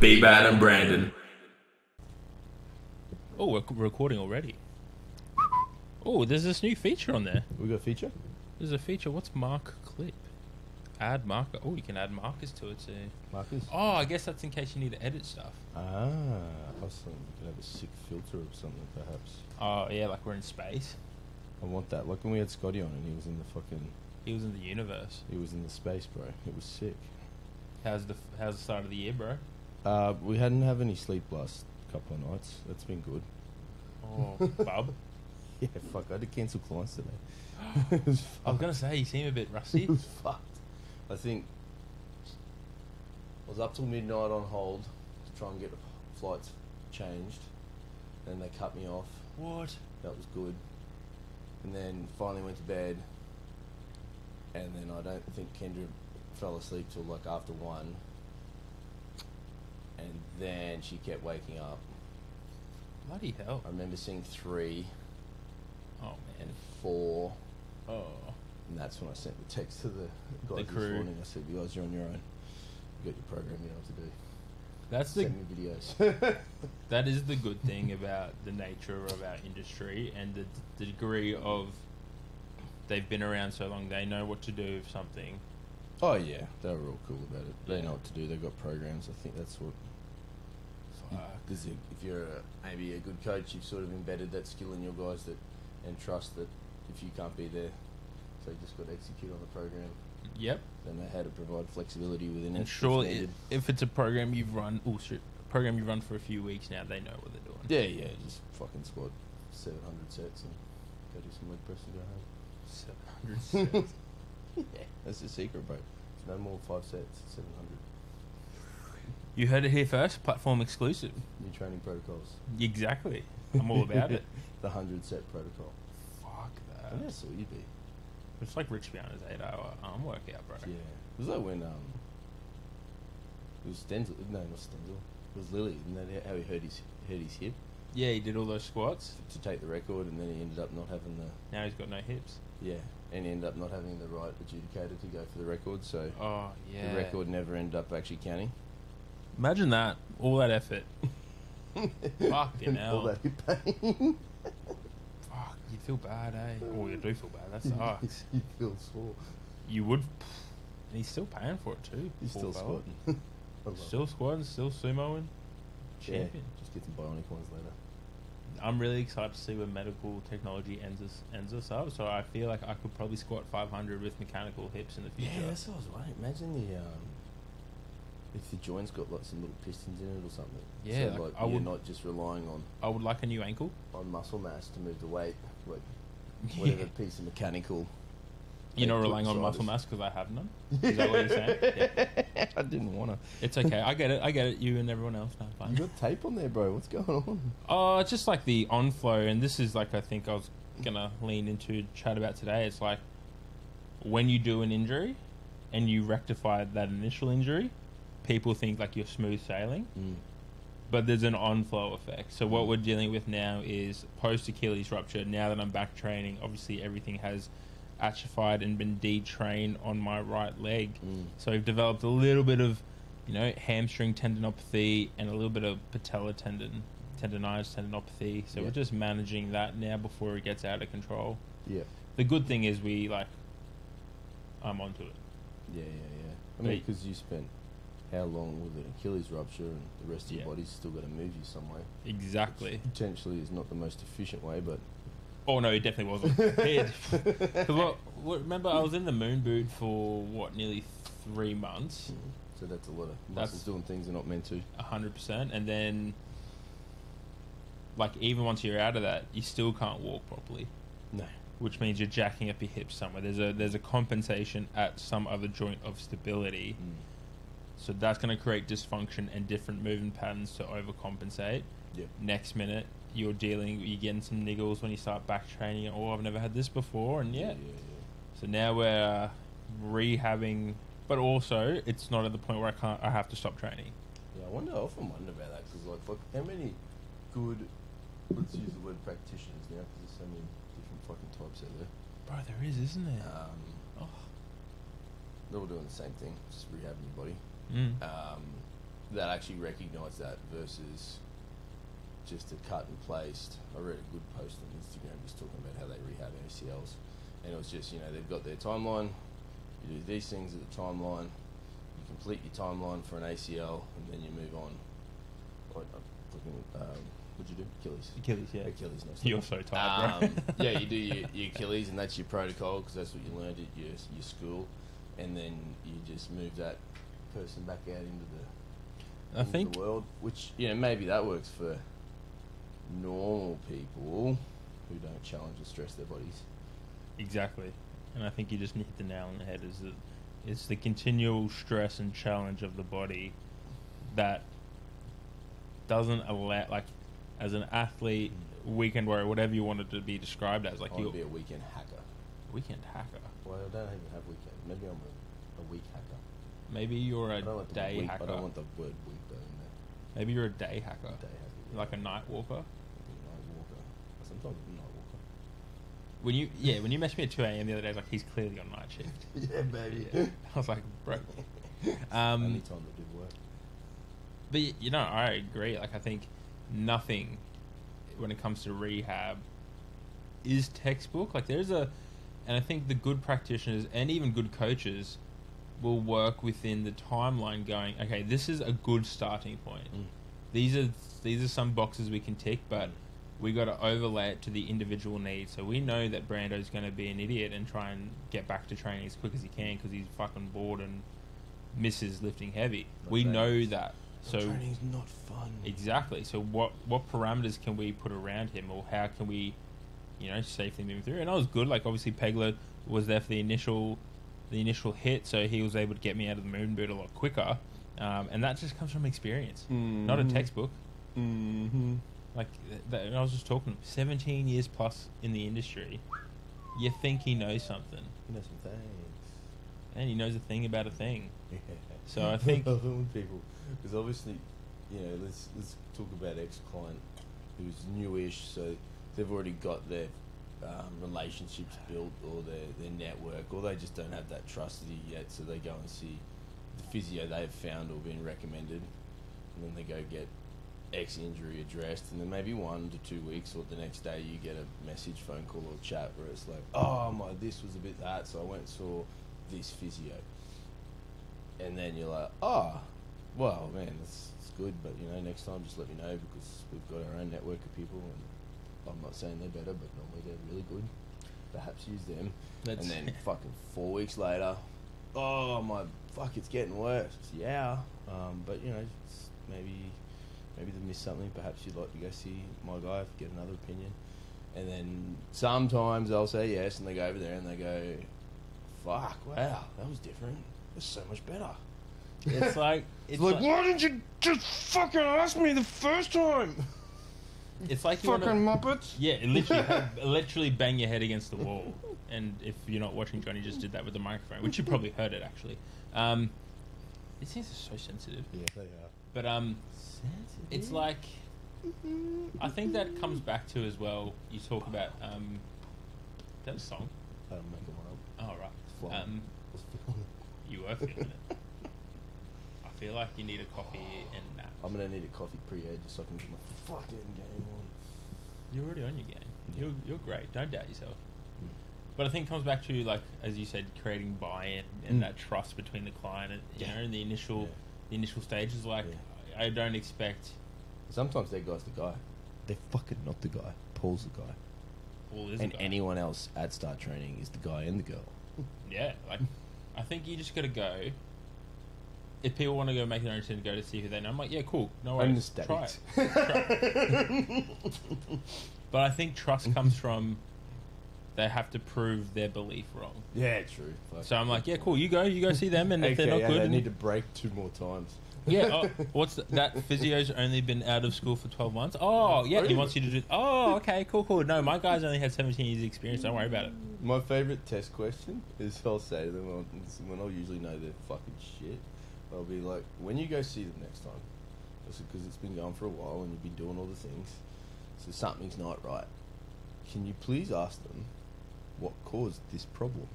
B Bad and Brandon. Oh, we're recording already. Oh, there's this new feature on there. We got a feature? There's a feature. What's mark clip? Add marker. Oh, you can add markers to it too. Marcus? Oh, I guess that's in case you need to edit stuff. Ah, I was thinking we could have a sick filter or something, perhaps. Oh, yeah, like we're in space. I want that. Like when we had Scotty on and he was in the fucking, He was in the universe. he was in the space, bro. It was sick. How's the How's the start of the year, bro? Uh, we hadn't have any sleep last couple of nights. That's been good. Oh, bub. Yeah, fuck. I had to cancel clients today. it was I was fucked. gonna say you seem a bit rusty. It was fucked. I think I was up till midnight on hold to try and get flights changed. Then they cut me off. what? That was good. And then finally went to bed. And then I don't think Kendra fell asleep till like after one. And then she kept waking up. Bloody hell! I remember seeing three Oh and man. four. Oh. And that's when I sent the text to the guys The this morning. I said, "You guys, you're on your own. You got your program you have to do. That's the Send me videos." That is the good thing about the nature of our industry and the, the degree of they've been around so long, they know what to do with something. Oh yeah, they were all cool about it. They know what to do. They've got programs. I think that's what. Fuck. Uh, because if you're a, maybe a good coach, you've sort of embedded that skill in your guys that, and trust that if you can't be there, so you just got to execute on the program. Yep. They know how to provide flexibility within it. And if surely, needed. if it's a program you've run, oh shit, program you've run for a few weeks now, they know what they're doing. Yeah, yeah, just fucking squat 700 sets and go do some leg press and go home. 700 sets. that's the secret, bro. It's no more five sets, 700. You heard it here first, platform exclusive. New training protocols. Exactly. I'm all about it. the 100 set protocol. Fuck I never that. saw you be. It's like Rich Piana's eight hour arm workout, bro. Yeah. It was like when, um, it was Stenzel, no, not Stenzel. It was Lily, and that how he hurt his, hurt his hip Yeah, he did all those squats. to take the record, and then he ended up not having the, Now he's got no hips. yeah, and he ended up not having the right adjudicator to go for the record, so Oh, yeah. the record never ended up actually counting. Imagine that. All that effort. Fucking hell. All that pain. Fuck, you feel bad, eh? Oh, you do feel bad. That sucks. you feel sore. you would. And he's still paying for it too. He's still fella. squatting. Still squatting, still sumoing. Yeah, Champion. just get some bionic ones later. I'm really excited to see where medical technology ends us ends us up. So I feel like I could probably squat 500 with mechanical hips in the future. Yeah, that's what I was wondering. Imagine the um, if the joint's got like some little pistons in it or something. Yeah, so like, like I you're would- not just relying on I would like a new ankle. on muscle mass to move the weight, like whatever piece of mechanical. You're not relying on muscle mass because I have none. Is that what you're saying? Yeah. I didn't want to. It's okay. I get it. I get it. You and everyone else. No, fine. You got tape on there, bro. What's going on? Oh, it's just like the on flow, and this is like I think I was gonna lean into chat about today. It's like when you do an injury and you rectify that initial injury, people think like you're smooth sailing, Mm. but there's an on flow effect. So what we're dealing with now is post Achilles rupture. Now that I'm back training, obviously everything has atrophied and been detrained on my right leg. Mm. So we've developed a little bit of, you know, hamstring tendinopathy and a little bit of patella tendon, tendonitis tendinopathy. So Yeah. we're just managing that now before it gets out of control. Yeah, The good thing is we like, I'm onto it. yeah, yeah, yeah. I mean, because you spent how long with an Achilles rupture, and the rest of Yeah. your body's still got to move you some way. Exactly. Potentially is not the most efficient way, but Oh no, it definitely wasn't. It- 'cause what, what, remember, I was in the moon boot for what nearly three months, so that's a lot of That's- muscles doing things they're not meant to. a hundred percent, and then, like even once you're out of that, you still can't walk properly. No. which means you're jacking up your hips somewhere. There's a there's a compensation at some other joint of stability. Mm. So that's going to create dysfunction and different movement patterns to overcompensate. Yeah. Next minute, you're dealing, you're getting some niggles when you start back training. Oh, I've never had this before, and yeah. yeah, yeah. So now we're uh, rehabbing, but also it's not at the point where I can't. I have to stop training. Yeah, I wonder. I often wonder about that because, like, fuck, how many good, let's use the word practitioners now because there's so many different fucking types out there. Bro, there is, isn't there? Um, oh. they're all doing the same thing, just rehabbing your body. Mm. Um, that actually recognise that versus just a cut and placed. I read a good post on Instagram just talking about how they rehab ACLs, and it was just you know they've got their timeline. You do these things at the timeline. You complete your timeline for an ACL, and then you move on. What, I'm looking, um, what'd you do? Achilles. Achilles, yeah. Achilles next. You're so tired, Um, bro. yeah, you do your, your Achilles, and that's your protocol because that's what you learned at your your school, and then you just move that person back out into the I into think the world, which you know maybe that works for normal people who don't challenge and stress their bodies. exactly, and I think you just hit the nail on the head. Is that it's the continual stress and challenge of the body that doesn't allow, like, as an athlete, mm. weekend warrior, whatever you wanted to be described as, like I want you to be a weekend hacker. weekend hacker. Well, I don't even have weekend. Maybe I'm a, a week hacker. Maybe you're a I don't want the day week, hacker. I don't want the word week though. Maybe you're a day hacker, Day hacker. like a night walker. Sometimes I'm night. When you yeah, when you messaged me at two a.m. the other day, I was like he's clearly on night shift. yeah, baby. Yeah. I was like, bro. Um, Only time that did work. But you know, I agree. Like, I think nothing when it comes to rehab is textbook. Like, there's a, and I think the good practitioners and even good coaches will work within the timeline. Going, okay, this is a good starting point. Mm. These are these are some boxes we can tick, but we got to overlay it to the individual needs. So we know that Brando's going to be an idiot and try and get back to training as quick as he can because he's fucking bored and misses lifting heavy. Not we know that. So training's not fun. exactly. So what what parameters can we put around him, or how can we, you know, safely move him through? And I was good. Like obviously Pegler was there for the initial, the initial hit, so he was able to get me out of the moon boot a lot quicker. Um, and that just comes from experience, not a textbook. Mm-hmm. Like th- th- and I was just talking, seventeen years plus in the industry. You think he knows something, He knows some things. and he knows a thing about a thing. Yeah. So I think- I love it when people, because obviously, you know, let's let's talk about ex client who's newish, so they've already got their um, relationships built or their their network, or they just don't have that trustee yet, so they go and see the physio they've found or been recommended, and then they go get X injury addressed, and then maybe one to two weeks or the next day you get a message, phone call, or chat where it's like, oh my, this was a bit that, so I went and saw this physio and then you're like, oh, well, man, that's, that's good, but you know, next time just let me know because we've got our own network of people, and I'm not saying they're better, but normally they're really good. Perhaps use them. That's- and then fucking four weeks later, oh my, fuck, it's getting worse. Yeah, um, but you know, it's maybe maybe they missed something. Perhaps you'd like to go see my guy, get another opinion. And then sometimes they'll say yes, and they go over there and they go, "Fuck, wow, that was different. It was so much better." It's like it's It's like, like, why didn't you just fucking ask me the first time? it's like you fucking wanna, muppets. Yeah, literally, literally bang your head against the wall. And if you're not watching, Johnny just did that with the microphone, which you probably heard it actually. Um, these things are so sensitive, Yeah, they are. But um, it's like I think that comes back to as well. You talk about um, that was a song. I don't make them up. Oh right. Flying. Um, you were feeling it. I feel like you need a coffee and nap. I'm gonna need a coffee pre-ed just so I can get my fucking game on. You're already on your game. Yeah. You're you're great. Don't doubt yourself. Mm. But I think it comes back to like as you said, creating buy-in and Mm. that trust between the client and you Yeah. know in the initial Yeah. The initial stages. Like Yeah. I don't expect Sometimes that guy's the guy. They're fucking not the guy. Paul's the guy. all this. and anyone else at Start Training is the guy and the girl. yeah, like I think you just got to go. If people want to go make their own decision, go to see who they know. I'm like, yeah, cool, no worries, try it. But I think trust comes from they have to prove their belief wrong. yeah, true. Fuck. So I'm like, yeah, cool, you go, you go see them, and if they're not yeah, good, they and- need to break two more times. Yeah. Oh, what's the, that? Physio's only been out of school for twelve months. Oh, yeah. He wants you to do. Oh, okay, cool, cool. No, my guy's only had seventeen years experience. Don't worry about it. My favorite test question is I'll say to them I'll- when I'll usually know they're fucking shit. I'll be like, when you go see them next time, just because it's been going for a while and you've been doing all the things, so something's not right. Can you please ask them what caused this problem?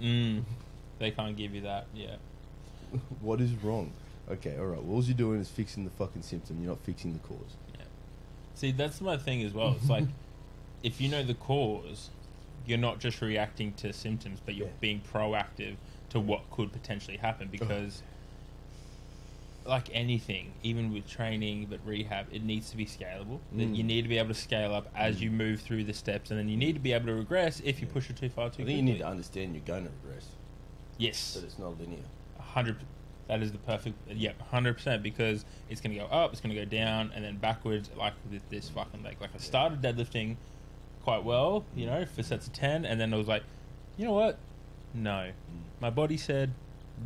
Mm, they can't give you that. Yeah. what is wrong? Okay, all right. Well, all you're doing is fixing the fucking symptom. You're not fixing the cause. See, that's my thing as well. It's like if you know the cause, you're not just reacting to symptoms, but you're Yeah. being proactive to what could potentially happen because like anything, even with training but rehab, it needs to be scalable. Mm. You need to be able to scale up as Mm. you move through the steps and then you need to be able to regress if you push it too far too I think quickly. you need to understand you're going to regress, yes. but it's not linear. hundred. That is the perfect. Yeah, hundred percent. Because it's gonna go up, it's gonna go down, and then backwards. Like with this fucking leg. Like I started deadlifting quite well, you know, for sets of ten, and then I was like, you know what? No, my body said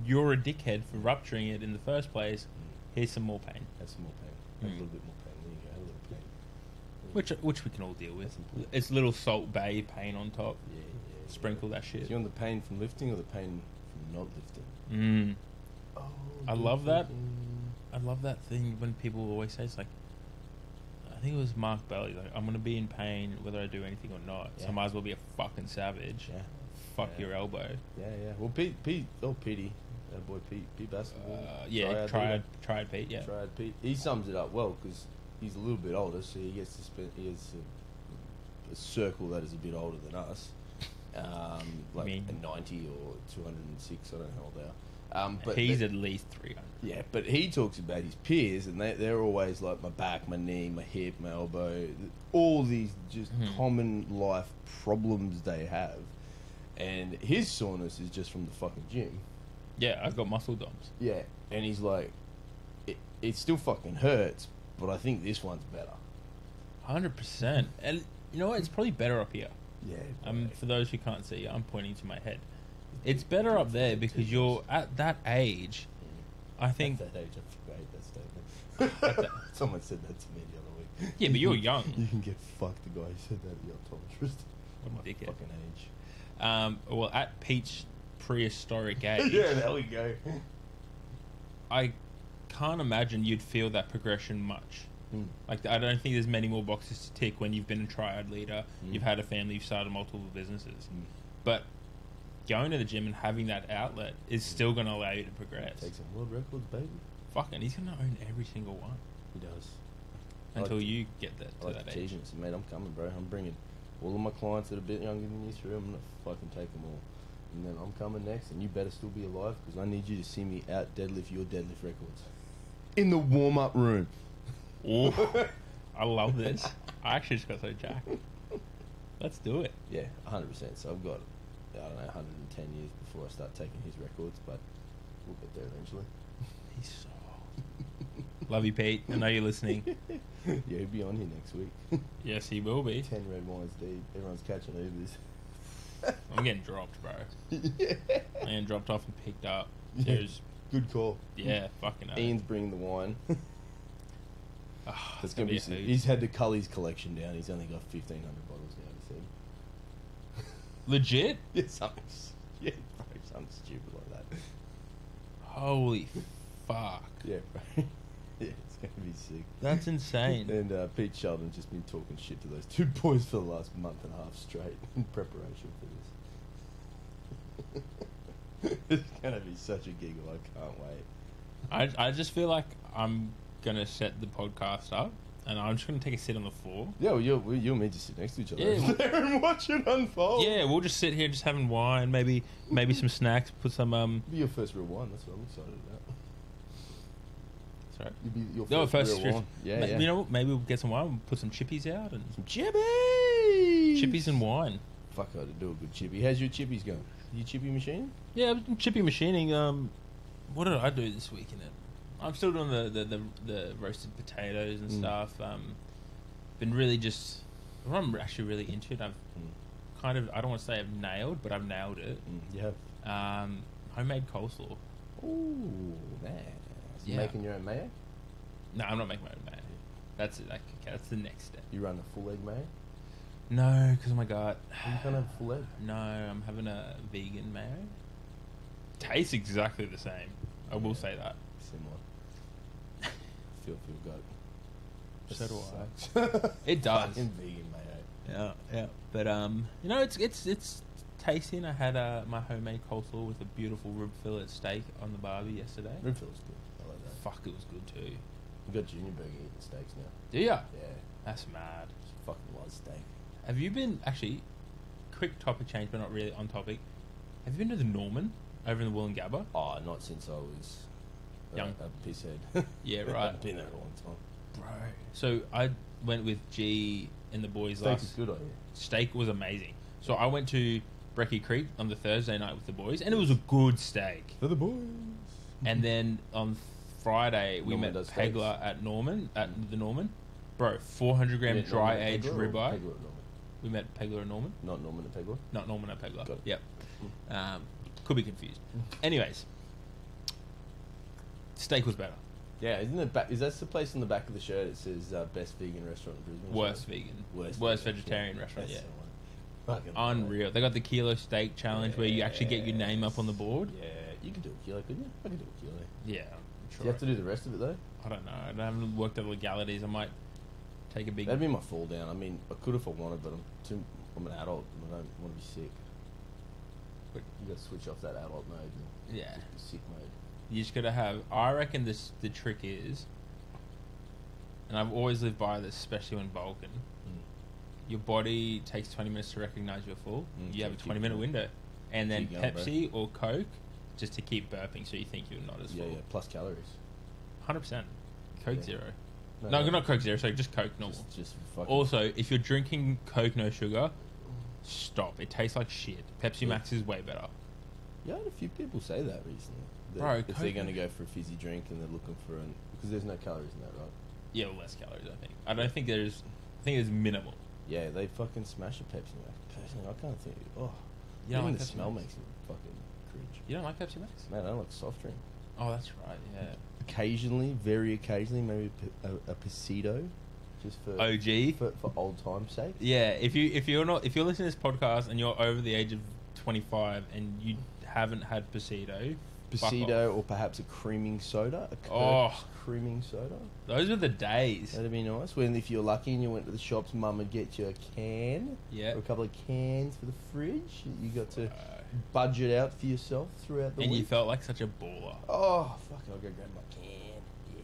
you're a dickhead for rupturing it in the first place. Here's some more pain, Have some more pain. Mm. a little bit more pain. There you go. Have a little pain. which which we can all deal with. That's. It's little Salt Bae pain on top. Yeah, yeah. Sprinkle that shit. Do you want the pain from lifting or the pain from not lifting? Mm. Oh, I love that. I love that thing when people always say it's like, I think it was Mark Belly. Like, I'm gonna be in pain whether I do anything or not. So I might as well be a fucking savage. Yeah. Fuck Yeah. your elbow. Yeah, yeah. Well, Pete, Pete, oh, Petey, that boy Pete, Pete basketball. Uh, yeah, tried, tried, Pete. Yeah, Tried Pete. He sums it up well because he's a little bit older, so he gets to spend. He has a, a circle that is a bit older than us, um, like mean- a ninety or two hundred and six. I don't know how old they are. Um, but he's they- at least 300. yeah, but he talks about his peers, and they, they're always like my back, my knee, my hip, my elbow, all these just Mhm. common life problems they have. And his soreness is just from the fucking gym. Yeah, I've got muscle DOMs. Yeah, and he's like, it, it still fucking hurts, but I think this one's better. Hundred percent. And you know what? It's probably better up here. Yeah. Um, for those who can't see, I'm pointing to my head. It's better up there because you're at that age. I think. at that age, I forgot that statement. Someone said that to me the other week. Yeah, but you're young. You can get fucked. The guy who said that, the optometrist. What My dickhead. Fucking age. Um, well, at Peach prehistoric age. yeah, there we go. I can't imagine you'd feel that progression much. Mm. Like I don't think there's many more boxes to tick when you've been a triad leader, Mm. you've had a family, you've started multiple businesses. Mm. But going to the gym and having that outlet is still going to allow you to progress. Take some world records, baby. Fucking, he's going to own every single one He does. until like you get that to like that to age. Mate, I'm coming, bro. I'm bringing all of my clients that are a bit younger than you through. I'm gonna fucking take them all, and then I'm coming next, and you better still be alive because I need you to see me out deadlift your deadlift records in the warm up room. Ooh, I love this. I actually just got so jacked. Let's do it. Yeah, 100. percent So I've got I don't know 110 years before I start taking his records, but we'll get there eventually. He's so. Love you, Pete. I know you're listening. yeah, he'll be on here next week. Yes, he will be. Ten red wines deep. Everyone's catching Ubers. I'm getting dropped, bro. yeah. I'm getting dropped off and picked up. There's, Good call. yeah, fucking. hell. Ian's bringing the wine. Ah, That's it's gonna be. sick. He's had to cull his collection down. He's only got fifteen hundred bottles now. He said. legit. Yeah, something. Yeah, bro, something stupid like that. Holy fuck. Yeah, bro. yeah, it's gonna be sick. That's insane. And uh, Pete Sheldon's just been talking shit to those two boys for the last month and a half straight in preparation for this. it's gonna be such a giggle. I can't wait. I, I just feel like I'm gonna set the podcast up, and I'm just gonna take a sit on the floor. Yeah, well, you you and me just sit next to each other Yeah, there and watch it unfold. Yeah, we'll just sit here, just having wine, maybe maybe some snacks, put some um. It'll be your first real one. That's what I'm excited about. Sorry. You'll be your first, No, first, real one. Yeah, ma- yeah. You know, what? maybe we'll get some wine, we'll put some chippies out, and Some chippies. chippies and wine. Fuck, I to do a good chippy. How's your chippies going? You chippy machine? Yeah, been chippy machining. Um, what did I do this week in it? I'm still doing the the, the, the roasted potatoes and Mm. stuff. Um, been really just. What I'm actually really into it. I've Mm. kind of I don't want to say I've nailed, but I've nailed it. Mm, have. Um, homemade coleslaw. Ooh, nice. Yeah. making your own mayo? No, I'm not making my own mayo. That's it. Like, okay, that's the next step. You run a full egg mayo? No, because of my gut. You can't have full egg. No, I'm having a vegan mayo. Tastes exactly the same. I will Yeah. say that. Similar. feel feel gut. So do I. It does. Fucking vegan mayo. Yeah, yeah. But um, you know, it's it's it's tasty. And I had uh, my homemade coleslaw with a beautiful rib fillet steak on the barbie yesterday. Rib fillet's good. I like that. fuck, it was good too. We got Junior Burger eating steaks now. Do ya? Yeah, That's mad. fucking love steak. Have you been actually? Quick topic change, but not really on topic. Have you been to the Norman over in the Woolloongabba? Oh, not since I was a- Young. a pisshead. Yeah, I've right. been there a long time. Bro. So I went with G and the boys Steak last. is good. Steak was amazing. So I went to Brecky Creek on the Thursday night with the boys, and it was a good steak. For the boys. And then on Friday we Norman met does steaks. Pegler at Norman at the Norman. Bro, 400 gram Yeah, dry Norman aged Pegler or ribeye. Pegler Norman? We met Pegler at Norman, Not Norman at Pegler. not Norman at Pegler. Got it. Yep. Um, could be confused. Anyways, steak was better. Yeah, isn't it? Back, is that the place on the back of the shirt? It says uh, best vegan restaurant in Brisbane. or Worst something? vegan, Worst, vegetarian restaurant. That's Yeah. the one. Fucking. Unreal. They got the kilo steak challenge where you actually get your name up on the board. Yeah, you could do a kilo, couldn't you? I could do a kilo. Yeah. Do you have to do the rest of it though? I don't know. I haven't worked out the legalities. I might take a big. That'd be my fall down. I mean, I could if I wanted, but I'm too. I'm an adult and I don't want to be sick. But you got to switch off that adult mode and yeah. sick mode. You just gotta have. I reckon this. The trick is, and I've always lived by this, especially when bulking. Your body takes twenty minutes to recognize you're full. Mm, you have a twenty minute window, and then Keep going, bro. Pepsi or Coke, just to keep burping, so you think you're not as Yeah, full. yeah. Plus calories. Hundred percent. Coke Yeah. zero. No, not Coke zero. Sorry, just Coke normal. Just, just fucking. Also, if you're drinking Coke no sugar, stop. It tastes like shit. Pepsi Yeah. Max is way better. Yeah, I had a few people say that recently. That Bro, if they're Coke- going to go for a fizzy drink and they're looking for an because there's no calories in that, right? Yeah, well, less calories. I think. I don't think there's. I think there's minimal. Yeah, they fucking smash a Pepsi Max. Personally, I can't think. Oh, You don't even like the Pepsi smell Max? makes me fucking cringe. You don't like Pepsi Max? Man, I don't like soft drink. Oh, that's right. Yeah. Occasionally, very occasionally, maybe a, a, a Pasito, just for, OG. for for old time's sake. Yeah. If you if you're not if you're listening to this podcast and you're over the age of 25 and you haven't had Pasito, Pasito, or perhaps a creaming soda. A Oh. creaming soda. Those were the days. That'd be nice. When if you're lucky and you went to the shops, mum would get you a can Yeah. or a couple of cans for the fridge. You got to budget out for yourself throughout the week. and week. you felt like such a baller. oh fuck! I'll go grab my can. Yeah,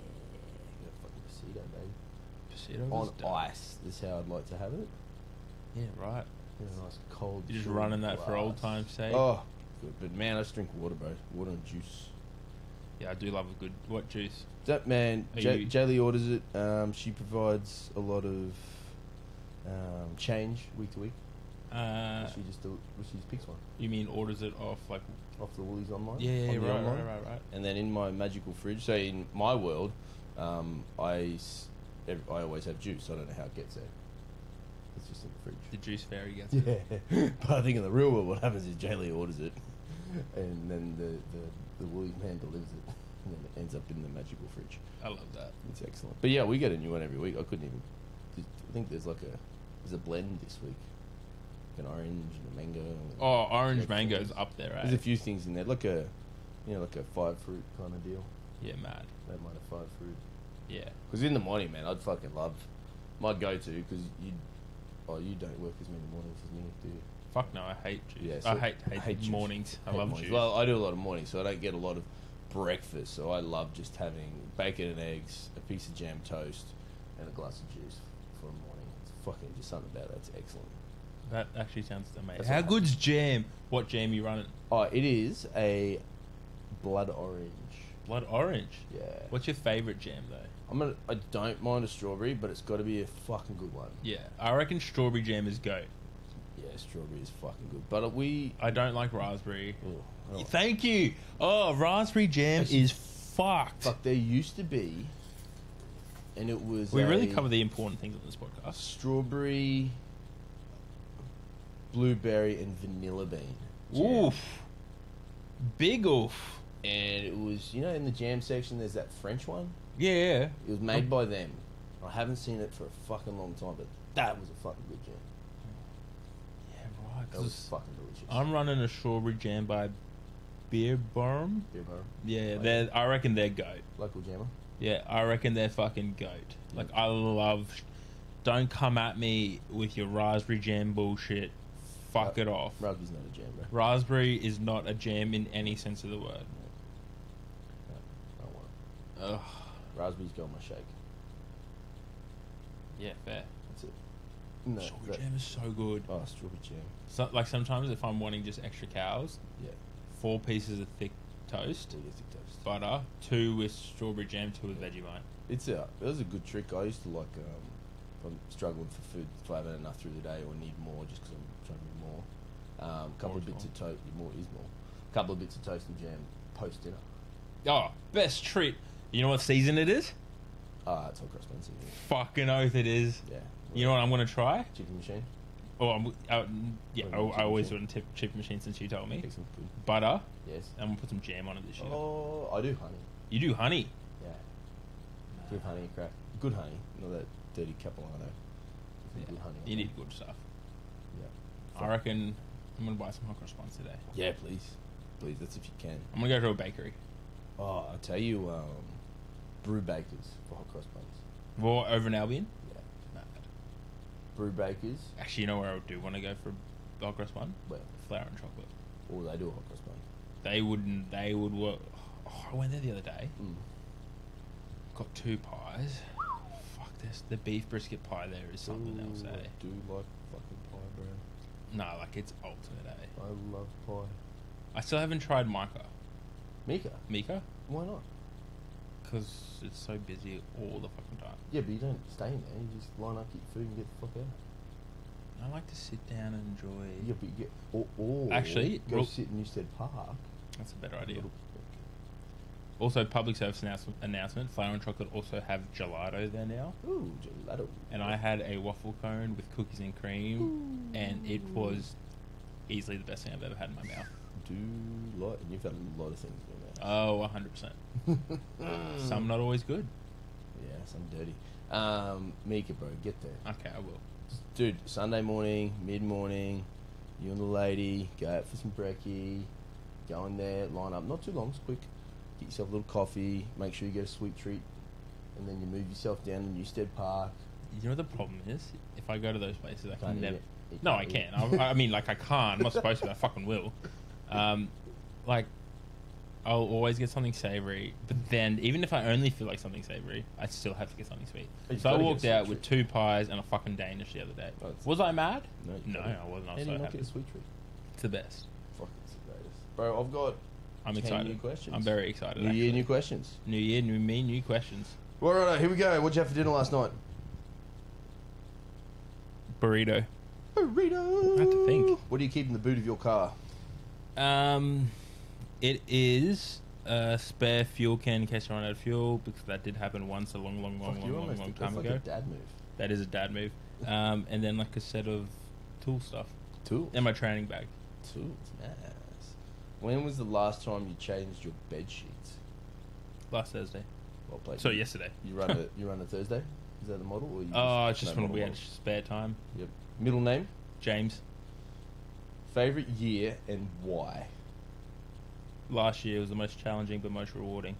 got a fucking Pasito, baby. Pasito was On dope. ice. This is how I'd like to have it. Yeah. Right. In a nice cold. You're just chilled running that for old time's sake. Oh, good. But man, I just drink water, bro. Water and juice. Yeah, I do love a good what juice. That man, Are J- you- Jaylee orders it. Um, she provides a lot of um, change week to week. Uh, she just do, she just picks one you mean orders it off like? off the Woolies online. Yeah, yeah, on yeah right, online. right, right, right. And then in my magical fridge, so in my world, um, I s- ev- I always have juice. I don't know how it gets there. It's just in the fridge. The juice fairy gets it. Yeah, but I think in the real world, what happens is Jaylee orders it, and then the, the, the Woolies man delivers it, and then it ends up in the magical fridge. I love that. It's excellent. But yeah, we get a new one every week. I couldn't even. I think there's like a there's a blend this week, like an orange and a mango. Oh, orange mango's fruits. up there, right? There's a eh? few things in there, like a you know like a five fruit kind of deal. Yeah, mad. They might have five fruit. Yeah. Because in the morning, man, I'd fucking love my go-to because you. Oh, you don't work as many mornings as me, do you? Fuck no, I hate juice. Yeah, I hate hate, hate mornings. I Hate love mornings. juice. Well, I do a lot of mornings, so I don't get a lot of breakfast. So I love just having bacon and eggs, a piece of jam toast, and a glass of juice for a morning. It's fucking just something about that. It's excellent. That actually sounds amazing. How good's jam? What jam you running? Oh, it is a blood orange. Blood orange. Yeah. What's your favorite jam though? I'm gonna. I don't mind a strawberry, but it's got to be a fucking good one. Yeah, I reckon strawberry jam is goat. Yeah, strawberry is fucking good. But we. I don't like raspberry. Don't- Thank you. Oh, raspberry jam Actually- is fucked. Fuck, there used to be, and it was. we really cover the important things on this podcast. strawberry, blueberry, and vanilla bean. jam. Oof. Big oof. And it was, you know, in the jam section, there's that French one. Yeah, yeah. It was made by them. I haven't seen it for a fucking long time, but that was a fucking good jam. Yeah, right. That was fucking delicious. I'm running a strawberry jam by Beerenberg. Beer bar. Yeah, Like- oh, they're. I reckon they're goat. Local jammer. Yeah, I reckon they're fucking goat. Like I love. Don't come at me with your raspberry jam bullshit. Fuck Ra- it off. Rugby's not a jam, bro. Raspberry is not a jam in any sense of the word. No, I don't want Ugh. Raspberries go on my shake. Yeah, fair. That's it. No, Strawberry that- jam is so good. Oh, strawberry jam. So, like sometimes if I'm wanting just extra cows, Yeah. four pieces of thick toast, Realistic toast. butter, two with strawberry jam, two with Vegemite. It's a it was a good trick. I used to like um, if I'm struggling for food, if I haven't enough through the day or need more, just because I'm trying to be more. Um, couple More of bits more. of toast, more is more. A Couple of bits of toast and jam post dinner. Oh, best treat. You know what season it is? Ah, it's hot cross buns. Fucking oath it is. Yeah. You know what I'm gonna try? Chicken machine. Oh, I'm, uh, yeah, I, Oh, I always do chicken it in tip, chip machine since you told me. Some good. Butter, Yes. and we'll put some jam on it this year. Oh, I do honey. You do honey. Yeah. Give honey a crack. Good honey, not that dirty capilano. Yeah, Good honey. on you it. need good stuff. Yeah. I reckon I'm gonna buy some hot cross buns today. Yeah, please, please. That's if you can. I'm gonna go to a bakery. Oh, I tell you, um, brew bakers for hot cross buns. Well, over in Albion. Yeah. Mad. Brew bakers. Actually, you know where I do want to go for a hot cross bun? Well, Flour and chocolate. or they do a hot cross bun. They wouldn't. They would work. Oh, I went there the other day. Mm. Got two pies. This. The beef brisket pie there is something Ooh, else. Eh? I do like fucking pie, bro. Nah, like it's ultimate. Eh? I love pie. I still haven't tried Micah. Mika, Mika, why not? because it's so busy all the fucking time. Yeah, but you don't stay in there. You just line up, get your food, and get the fuck out. I like to sit down and enjoy. Yeah, but you get or, or Actually, go real- sit in Newstead Park. That's a better idea. Also, public service announcement, announcement Flour and Chocolate also have gelato there now. Ooh, gelato. And I had a waffle cone with cookies and cream, and it was easily the best thing I've ever had in my mouth. do lot, and you've had a lot of things in your Oh, 100%. Some not always good. Yeah, some dirty. Um, Mika, bro, get there. Okay, I will. Dude, Sunday morning, mid morning, you and the lady go out for some brekkie, go in there, line up, not too long, it's quick. Get yourself a little coffee, make sure you get a sweet treat, and then you move yourself down to Newstead Park. You know what the problem is? If I go to those places, I can eat never. No, I can't eat can. it. I, I mean, like I can't. I'm not supposed to. But I fucking will. Um, like, I'll always get something savory, but then even if I only feel like something savory, I still have to get something sweet. So I gotta get a walked out with two pies and a fucking Danish the other day. Oh, Was I mad? No, No, I wasn't. I was so happy. a sweet treat? It's the best. Fuck, it's the greatest. Bro, I've got I'm excited. new questions. I'm very excited. New actually. year, new questions. New year, new me, new questions. Well, right, here we go. What'd you have for dinner last night? Burrito. Burrito. I have to think. What do you keep in the boot of your car? Um, it is a spare fuel can in case I run out of fuel because that did happen once a long, long, long, Fuck, long, long, long time that's ago. like a dad move. That is a dad move. Um, and then like a set of tool stuff Tools. in my training bag. Tools. Nice. When was the last time you changed your bed sheets? Last Thursday. Well played. So yesterday. You run a you run a Thursday? Is that the model? Or you Oh, it's just no when we had spare time. Yep. Middle name, James. favorite year, and why? Last year was the most challenging but most rewarding.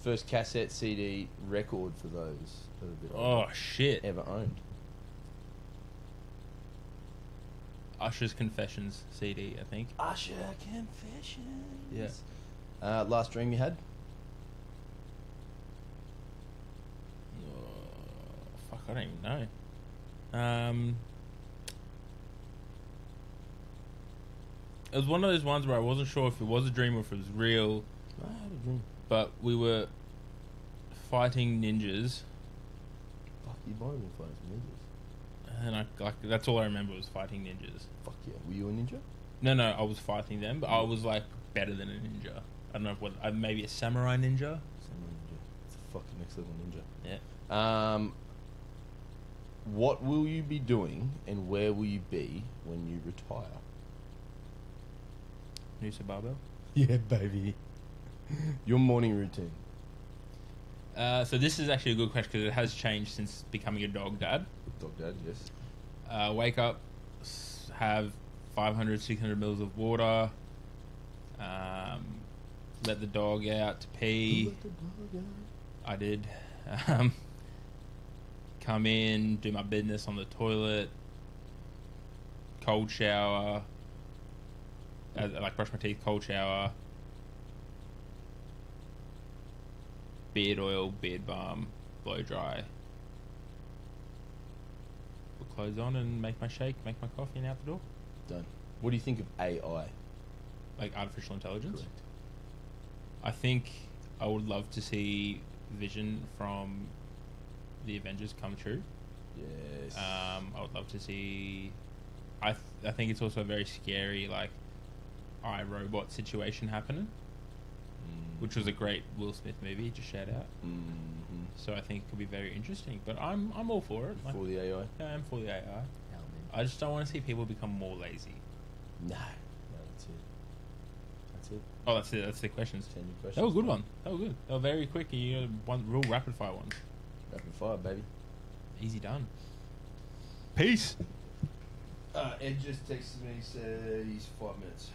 First cassette CD record for those that a bit Oh shit! ever owned. Usher's Confessions CD, I think. Usher Confessions. Yeah. Uh, last dream you had? Oh, fuck, I don't even know. Um, it was one of those ones where I wasn't sure if it was a dream or if it was real. I had a dream. But we were fighting ninjas, Fuck, you might have been fighting some ninjas. And I like that's all I remember was fighting ninjas. Fuck yeah. Were you a ninja? No, no, I was fighting them, but I was like better than a ninja. I don't know what uh, maybe a samurai ninja. Samurai ninja. It's a fucking next level ninja. Yeah. Um, what will you be doing and where will you be when you retire? Noosa barbell. Yeah, baby. Your morning routine. Uh, so this is actually a good question because it has changed since becoming a dog dad. Dog dad, yes. Uh, wake up, have 500, 600 mils of water. Um, let the dog out to pee. I did. Um, come in, do my business on the toilet. Cold shower. Uh, like brush my teeth, cold shower. Beard oil, beard balm, blow dry. Put clothes on and make my shake, make my coffee, and out the door. Done. What do you think of AI? Like artificial intelligence. Correct. I think I would love to see vision from the Avengers come true. Yes. Um, I would love to see. I th- I think it's also a very scary like, I robot situation happening. Which was a great Will Smith movie. Just shout out. Mhm. So I think it could be very interesting. But I'm I'm all for it. Like, for the AI. yeah, I'm for the AI. I just don't want to see people become more lazy. No, no, that's it. That's it. Oh, that's it. That's the questions. Ten your questions. That was a good one. That was good. They were very quick. And you had one real rapid fire one. Rapid fire, baby. Easy done. Peace. Uh, Ed just texted me. Said he's five minutes.